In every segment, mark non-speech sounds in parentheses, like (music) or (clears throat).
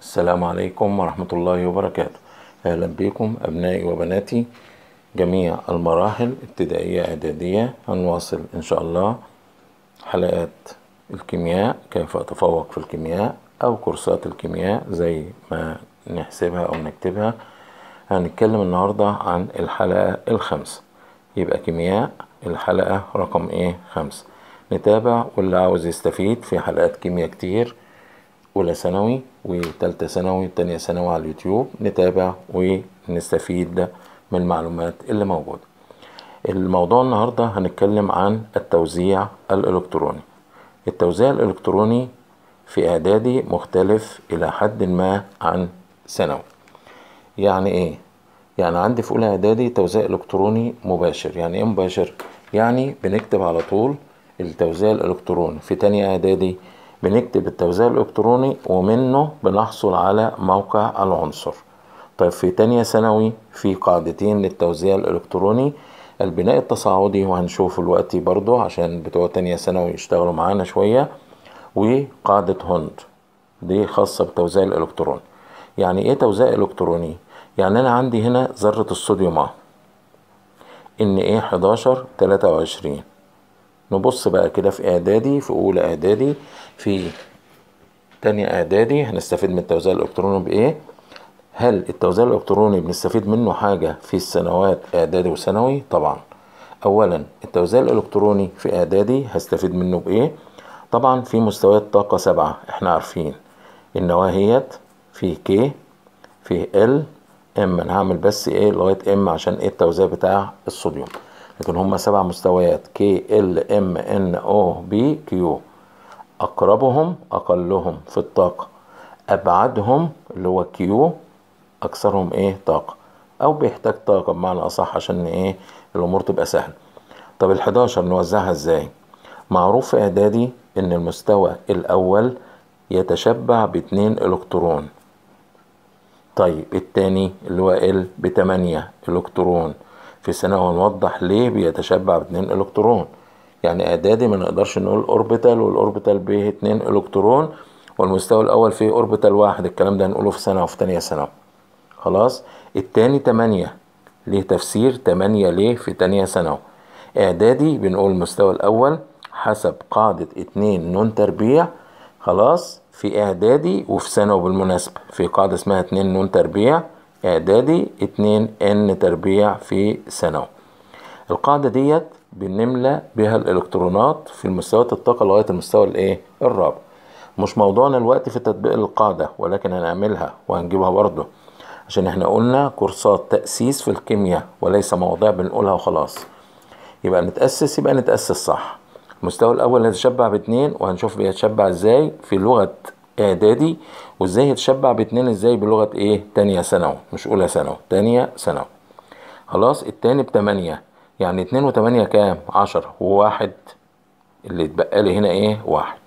السلام عليكم ورحمة الله وبركاته. أهلا بكم أبنائي وبناتي جميع المراحل ابتدائية إعدادية. هنواصل إن شاء الله حلقات الكيمياء كيف أتفوق في الكيمياء أو كورسات الكيمياء زي ما نحسبها أو نكتبها. هنتكلم النهاردة عن الحلقة الخامسة. يبقى كيمياء الحلقة رقم إيه؟ خمسة. نتابع واللي عاوز يستفيد في حلقات كيمياء كتير أولى ثانوي وتالتة ثانوي وتانية ثانوي على اليوتيوب. نتابع ونستفيد من المعلومات اللي موجودة. الموضوع النهاردة هنتكلم عن التوزيع الإلكتروني. التوزيع الإلكتروني في إعدادي مختلف إلى حد ما عن ثانوي. يعني إيه؟ يعني عندي في أولى إعدادي توزيع إلكتروني مباشر. يعني إيه مباشر؟ يعني بنكتب على طول التوزيع الإلكتروني. في تانية إعدادي بنكتب التوزيع الإلكتروني ومنه بنحصل على موقع العنصر. طيب في تانية ثانوي في قاعدتين للتوزيع الإلكتروني. البناء التصاعدي وهنشوفه دلوقتي برضو عشان بتوع تانية ثانوي يشتغلوا معانا شوية. وقاعدة هوند دي خاصة بالتوزيع الإلكتروني. يعني إيه توزيع إلكتروني؟ يعني أنا عندي هنا ذرة الصوديوم أهو. إن إيه 11 23 نبص بقى كده في إعدادي في أولى إعدادي في تانية إعدادي هنستفيد من التوزيع الإلكتروني بإيه؟ هل التوزيع الإلكتروني بنستفيد منه حاجة في السنوات إعدادي وثانوي؟ طبعا أولا التوزيع الإلكتروني في إعدادي هستفيد منه بإيه؟ طبعا في مستويات طاقة سبعة إحنا عارفين النواهيات في كي في ال M أنا هعمل بس إيه لغاية M عشان إيه التوزيع بتاع الصوديوم لكن هم سبع مستويات. K L M N O P Q أقربهم أقلهم في الطاقة. أبعدهم اللي هو Q أكثرهم إيه؟ طاقة. أو بيحتاج طاقة بمعنى أصح عشان إيه؟ الأمور تبقى سهلة. طب ال11 نوزعها إزاي؟ معروف في إعدادي إن المستوى الأول يتشبع باتنين إلكترون. طيب التاني اللي هو ال بتمانية إلكترون. في سنة هنوضح ليه بيتشبع باتنين إلكترون. يعني اعدادي ما نقدرش نقول orbital وال orbital به اتنين إلكترون والمستوى الأول فيه orbital واحد الكلام ده هنقوله في سنة وفي تانية سنة. خلاص؟ التاني تمانية. ليه تفسير تمانية ليه في تانية سنة؟ إعدادي بنقول المستوى الأول حسب قاعدة اتنين نون تربيع. خلاص؟ في إعدادي وفي ثانوي بالمناسبة في قاعدة اسمها اتنين نون تربيع. إعدادي اتنين إن تربيع في ثانوي القاعدة ديت بنملى بها الإلكترونات في المستويات الطاقة لغاية المستوى الإيه؟ الرابع. مش موضوعنا الوقت في تطبيق القاعدة ولكن هنعملها وهنجيبها برضه عشان إحنا قلنا كورسات تأسيس في الكيمياء وليس مواضيع بنقولها وخلاص. يبقى نتأسس يبقى نتأسس صح. المستوى الأول يتشبع باتنين وهنشوف بيتشبع إزاي في لغة إعدادي وإزاي يتشبع باتنين إزاي بلغة إيه؟ تانية ثانوي مش أولى ثانوي تانية ثانوي. خلاص التاني بتمانية يعني اتنين وتمانية كام؟ عشرة. وواحد اللي اتبقى لي هنا إيه؟ واحد.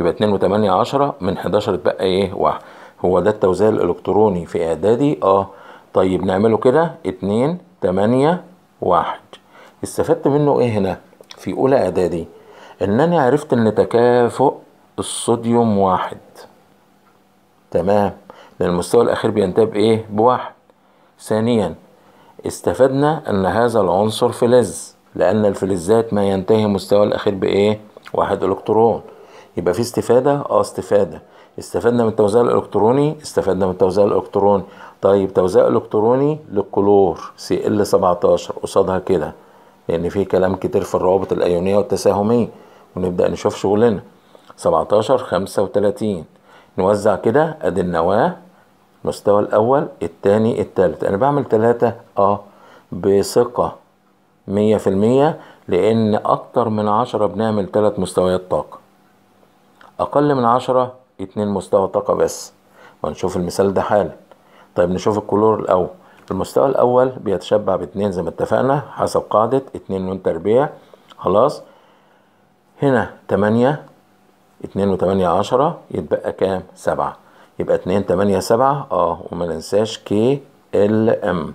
يبقى اتنين وتمانية عشرة من حداشر اتبقى إيه؟ واحد. هو ده التوزيع الإلكتروني في إعدادي؟ آه. طيب نعمله كده اتنين تمانية واحد. استفدت منه إيه هنا؟ في أولى إعدادي. إن أنا عرفت إن تكافؤ الصوديوم واحد. تمام. لأن المستوى الأخير بينتهي بايه بواحد. ثانيا استفدنا أن هذا العنصر فلز لأن الفلزات ما ينتهي مستوى الأخير بإيه؟ واحد إلكترون. يبقى في استفادة؟ آه استفادة. استفدنا من التوزيع الإلكتروني؟ استفدنا من التوزيع الإلكتروني. طيب توزيع الكتروني للكلور سي إل 17 قصادها كده. لأن في كلام كتير في الروابط الأيونية والتساهميه ونبدأ نشوف شغلنا. 17 35 نوزع كده أدي النواة المستوى الأول الثاني الثالث أنا بعمل ثلاثة آه بثقة مية في المية لأن أكتر من عشرة بنعمل ثلاث مستويات طاقة. أقل من عشرة اتنين مستوى طاقة بس. وهنشوف المثال ده حالا. طيب نشوف الكلور الأول. المستوى الأول بيتشبع باتنين زي ما اتفقنا حسب قاعدة اتنين نون تربيع. خلاص. هنا تمانية اتنين وتمانية عشرة يتبقى كام؟ سبعة. يبقى اتنين تمانية سبعة آه وما ننساش كي ال ام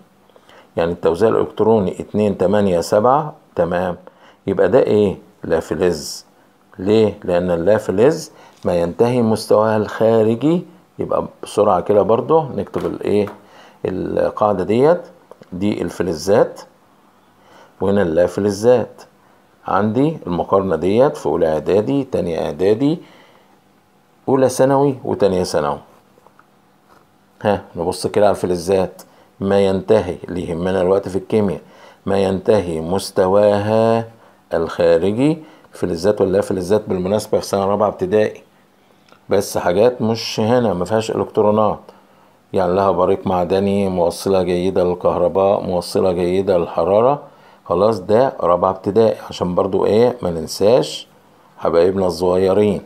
يعني التوزيع الإلكتروني اتنين تمانية سبعة تمام. يبقى ده إيه؟ لا فلز. ليه؟ لأن اللا فلز ما ينتهي مستواها الخارجي. يبقى بسرعة كده برضو نكتب الايه القاعدة ديت دي الفلزات وهنا اللا فلزات. عندي المقارنة ديت في أولى إعدادي تانية إعدادي أولى ثانوي وتانية ثانوي. ها نبص كده على الفلزات. ما ينتهي اللي يهمنا الوقت في الكيمياء ما ينتهي مستواها الخارجي فلزات ولا فلزات بالمناسبة في سنة رابعة ابتدائي. بس حاجات مش هنا ما فيهاش إلكترونات. يعني لها بريق معدني موصلة جيدة للكهرباء موصلة جيدة للحرارة. خلاص ده رابعة ابتدائي عشان برضو إيه ما ننساش حبايبنا الصغيرين.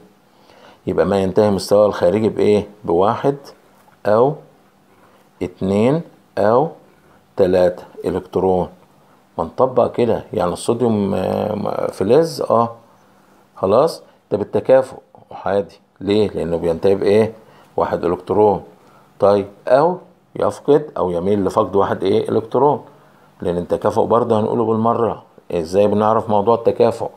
يبقى ما ينتهي مستوى الخارجي بإيه؟ بواحد أو اتنين أو تلاتة. إلكترون. ما نطبق كده. يعني الصوديوم فلز آه. خلاص؟ ده بالتكافؤ. احادي ليه؟ لأنه بينتهي بإيه؟ واحد إلكترون. طيب أو يفقد أو يميل لفقد واحد إيه؟ إلكترون. لأن التكافؤ برضه هنقوله بالمرة. إزاي بنعرف موضوع التكافؤ؟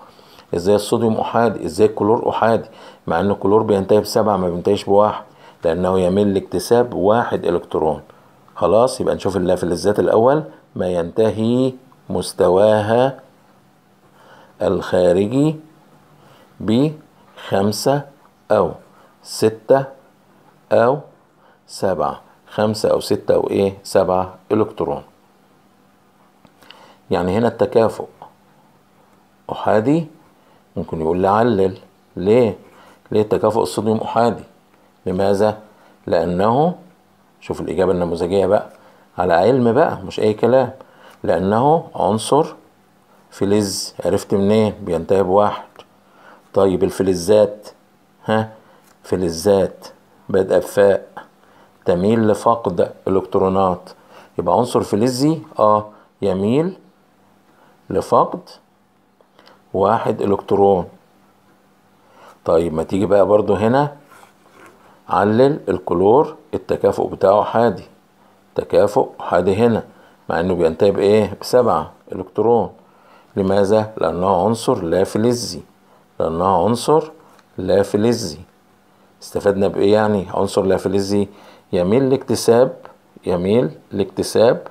إزاي الصوديوم أحادي؟ إزاي الكلور أحادي؟ مع إن الكلور بينتهي بسبعة ما بينتهيش بواحد لأنه يميل لاكتساب واحد إلكترون. خلاص يبقى نشوف الفلزات الأول ما ينتهي مستواها الخارجي بخمسة أو ستة أو سبعة. خمسة أو ستة أو إيه؟ سبعة إلكترون. يعني هنا التكافؤ. أحادي ممكن يقول لي علل ليه؟ ليه التكافؤ الصوديوم أحادي؟ لماذا؟ لأنه شوف الإجابة النموذجية بقى على علم بقى مش أي كلام. لأنه عنصر فلز. عرفت منين؟ بينتهي بواحد. طيب الفلزات؟ ها؟ فلزات. بادئة بفاء. تميل لفقد الكترونات يبقى عنصر فلزي آه يميل لفقد واحد إلكترون. طيب ما تيجي بقى برضو هنا علل الكلور التكافؤ بتاعه حادي. تكافؤ حادي هنا مع إنه بينتهي بإيه؟ بسبعة إلكترون. لماذا؟ لأنه عنصر لا فلزي. لأنه عنصر لا فلزي. استفدنا بإيه يعني؟ عنصر لا فلزي يميل لاكتساب يميل لاكتساب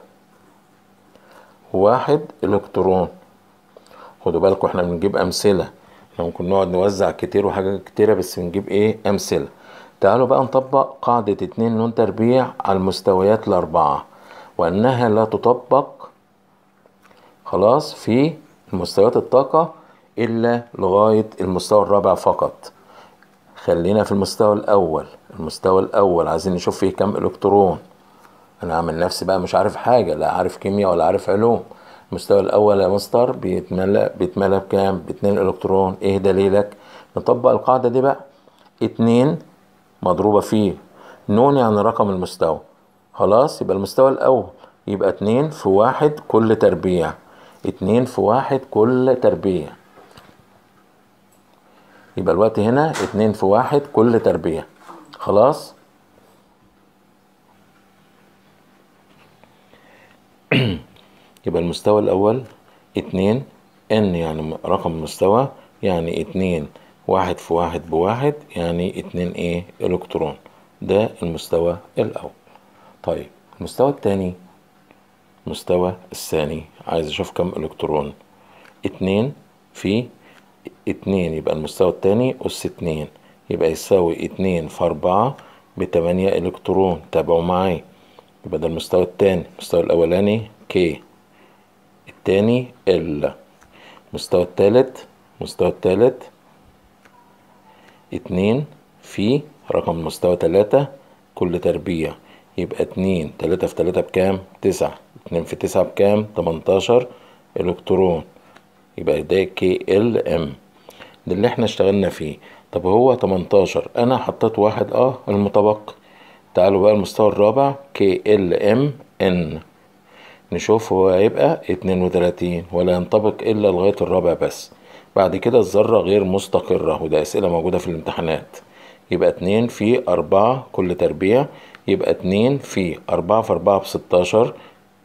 واحد إلكترون. خدوا بالكم إحنا بنجيب أمثلة. إحنا ممكن نقعد نوزع كتير وحاجات كتيرة بس بنجيب إيه؟ أمثلة. تعالوا بقى نطبق قاعدة اتنين نون تربيع على المستويات الأربعة. وأنها لا تطبق خلاص في مستويات الطاقة إلا لغاية المستوى الرابع فقط. خلينا في المستوى الأول. المستوى الأول. عايزين نشوف فيه كم إلكترون. أنا عامل نفسي بقى مش عارف حاجة لا عارف كيمياء ولا عارف علوم. المستوى الأول يا مستر بيتملى بيتملى بكام؟ باتنين إلكترون. إيه دليلك؟ نطبق القاعدة دي بقى. اتنين مضروبة في نون يعني رقم المستوى. خلاص يبقى المستوى الأول. يبقى اتنين في واحد كل تربيع. اتنين في واحد كل تربيع. يبقى الوقت هنا اتنين في واحد كل تربيع. خلاص؟ (clears throat) يبقى المستوى الأول اتنين ان يعني رقم المستوى يعني اتنين واحد في واحد بواحد يعني اتنين إيه؟ إلكترون. ده المستوى الأول. طيب المستوى التاني المستوى الثاني عايز أشوف كم إلكترون. اتنين في اتنين يبقى المستوى التاني أس اتنين. يبقى يساوي اتنين في أربعة بتمانية إلكترون. تابعوا معايا. يبقى ده المستوى التاني المستوى الأولاني كي التاني ال المستوى التالت المستوى التالت اتنين في رقم المستوى تلاتة كل تربيع يبقى اتنين تلاتة في تلاتة بكام؟ تسعة اتنين في تسعة بكام؟ تمنتاشر إلكترون يبقى ده K L M ده اللي إحنا اشتغلنا فيه طب هو 18 أنا حطيت واحد آه المتبقي تعالوا بقى المستوى الرابع K L M N نشوف هو هيبقى 32 ولا ينطبق إلا لغاية الرابع بس. بعد كده الذرة غير مستقرة وده أسئلة موجودة في الامتحانات. يبقى 2 في 4 كل تربيع يبقى 2 في 4 في 4 ب 16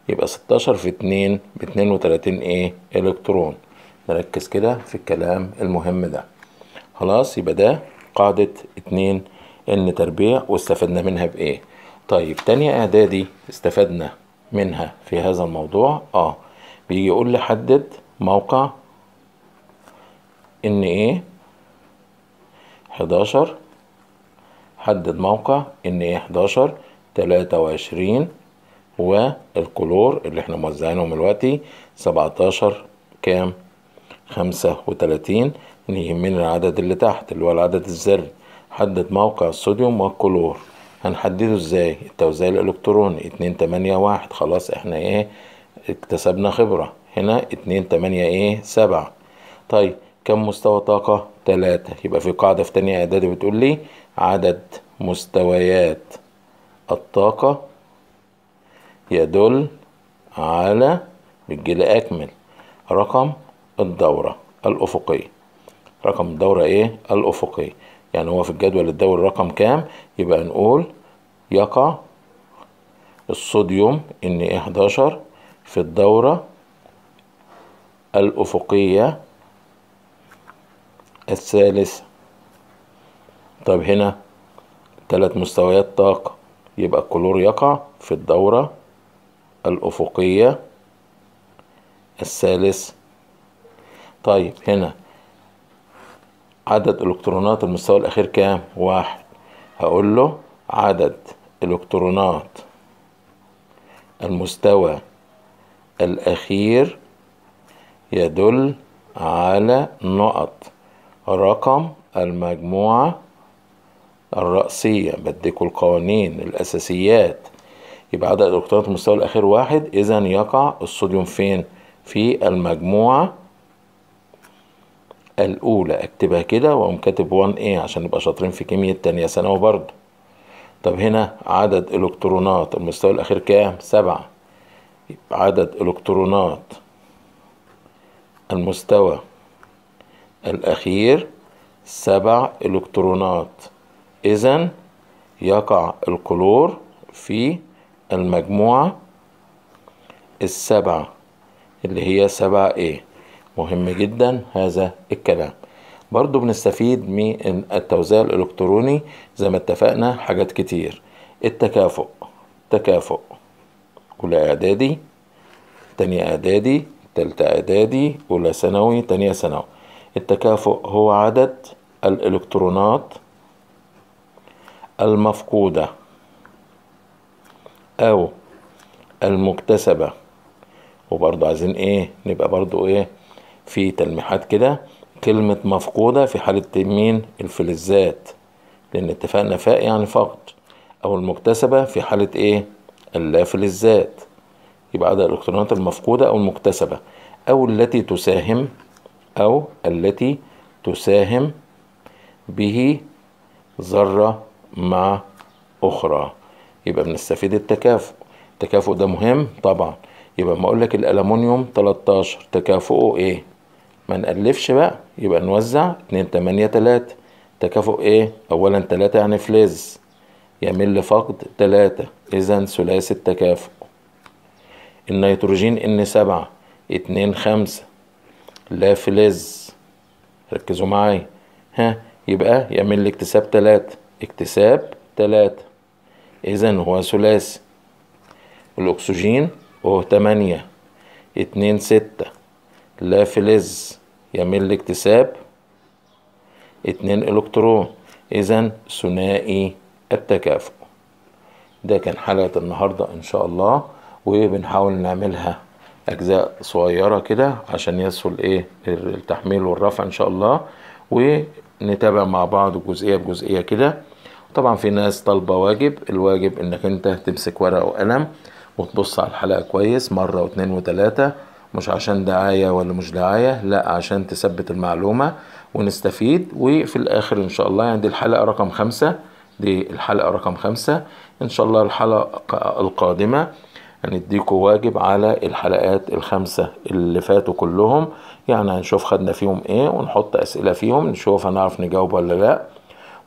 يبقى 16 في 2 ب 32 إيه؟ إلكترون. نركز كده في الكلام المهم ده. خلاص يبقى ده قاعدة اتنين إن تربيع واستفدنا منها بإيه؟ طيب تانية إعدادي استفدنا منها في هذا الموضوع. آه بيجي يقول لي حدد موقع إن إيه؟ 11 حدد موقع إن إيه؟ 11 23 والكلور اللي إحنا موزعينهم دلوقتي 17 كام؟ خمسة وتلاتين. ان يهمني العدد اللي تحت اللي هو العدد الذري. حدد موقع الصوديوم والكلور هنحدده إزاي؟ التوزيع الإلكتروني. اتنين تمانية واحد. خلاص إحنا إيه؟ اكتسبنا خبرة. هنا اتنين تمانية إيه؟ سبعة. طيب كم مستوى طاقة؟ تلاتة. يبقى في قاعدة في تانية إعدادي بتقول لي عدد مستويات الطاقة يدل على بالجيل أكمل رقم الدورة الأفقية. رقم الدورة إيه؟ الأفقية. يعني هو في الجدول الدوري رقم كام؟ يبقى نقول يقع الصوديوم ان 11 في الدورة الأفقية الثالثة طب هنا ثلاث مستويات طاقة يبقى الكلور يقع في الدورة الأفقية الثالث طيب هنا عدد إلكترونات المستوى الأخير كام؟ واحد. هقول له عدد إلكترونات المستوى الأخير يدل على نقط. رقم المجموعة الرأسية بديكوا القوانين الأساسيات. يبقى عدد الإلكترونات المستوى الأخير واحد. إذا يقع الصوديوم فين؟ في المجموعة الأولى. اكتبها كده وأقوم كاتب 1 A عشان نبقى شاطرين في كيمياء تانية ثانوي برضه طب هنا عدد إلكترونات المستوى الأخير كام؟ سبعة. عدد إلكترونات المستوى الأخير سبع إلكترونات. إذا يقع الكلور في المجموعة السبعة اللي هي سبعة A. مهم جدا هذا الكلام. برضو بنستفيد من التوزيع الإلكتروني زي ما اتفقنا حاجات كتير. التكافؤ تكافؤ أولى إعدادي تانية إعدادي تالتة إعدادي أولى ثانوي تانية ثانوي. التكافؤ هو عدد الإلكترونات المفقودة أو المكتسبة. وبرضو عايزين إيه؟ نبقى برضو إيه؟ في تلميحات كده كلمة مفقودة في حالة مين الفلزات لأن اتفقنا فاء يعني فقد أو المكتسبة في حالة إيه؟ اللافلزات. يبقى عدد الإلكترونات المفقودة أو المكتسبة أو التي تساهم أو التي تساهم به ذرة مع أخرى. يبقى بنستفيد التكافؤ. التكافؤ ده مهم طبعا. يبقى ما لك الألمونيوم 13 تكافؤه إيه؟ ما نألفش بقى. يبقى نوزع 2 8 3 تكافؤ إيه؟ أولا 3 يعني فلز يميل لفقد 3 إذا ثلاثي التكافؤ. النيتروجين N سبعة. اتنين خمسة. لا فلز ركزوا معايا. ها يبقى يعمل لي اكتساب تلاتة. اكتساب تلاتة. اذا هو ثلاثي. الأكسجين وهو تمانية. اتنين ستة. لا فلز يعمل لي اكتساب. اتنين الكترون. اذا ثنائي التكافؤ. ده كان حلقة النهاردة إن شاء الله وبنحاول نعملها أجزاء صغيرة كده عشان يسهل إيه التحميل والرفع إن شاء الله ونتابع مع بعض جزئية بجزئية كده. طبعا في ناس طالبة واجب الواجب إنك أنت تمسك ورقة وقلم وتبص على الحلقة كويس مرة واثنين وثلاثه مش عشان دعاية ولا مش دعاية لا عشان تثبت المعلومة ونستفيد. وفي الآخر إن شاء الله يعني دي الحلقة رقم خمسة. دي الحلقة رقم خمسة. إن شاء الله الحلقة القادمة هنديكوا واجب على الحلقات الخمسة اللي فاتوا كلهم. يعني هنشوف خدنا فيهم إيه ونحط أسئلة فيهم نشوف هنعرف نجاوب ولا لا.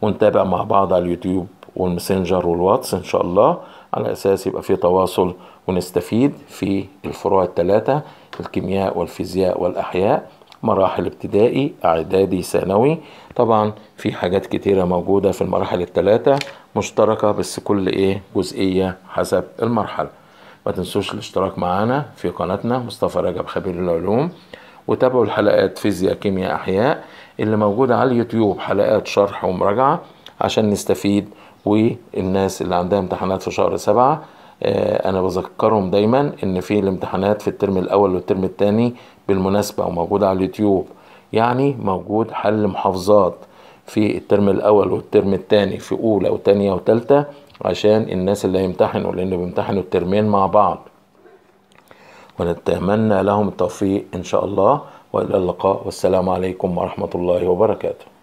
ونتابع مع بعض على اليوتيوب والماسنجر والواتس إن شاء الله. على أساس يبقى في تواصل ونستفيد في الفروع الثلاثة الكيمياء والفيزياء والأحياء مراحل ابتدائي إعدادي ثانوي. طبعا في حاجات كتيرة موجودة في المراحل الثلاثة مشتركة بس كل إيه؟ جزئية حسب المرحلة. ما تنسوش الاشتراك معنا في قناتنا مصطفى رجب خبير العلوم وتابعوا الحلقات فيزياء كيمياء أحياء اللي موجودة على اليوتيوب حلقات شرح ومراجعة عشان نستفيد والناس اللي عندها امتحانات في شهر سبعة آه، أنا بذكرهم دايما إن في الامتحانات في الترم الأول والترم الثاني بالمناسبة وموجودة على اليوتيوب. يعني موجود حل محافظات في الترم الأول والترم الثاني في أولى وثانيه وثالثه عشان الناس اللي هيمتحنوا لأن بيمتحنوا الترمين مع بعض. ونتمنى لهم التوفيق إن شاء الله وإلى اللقاء والسلام عليكم ورحمة الله وبركاته.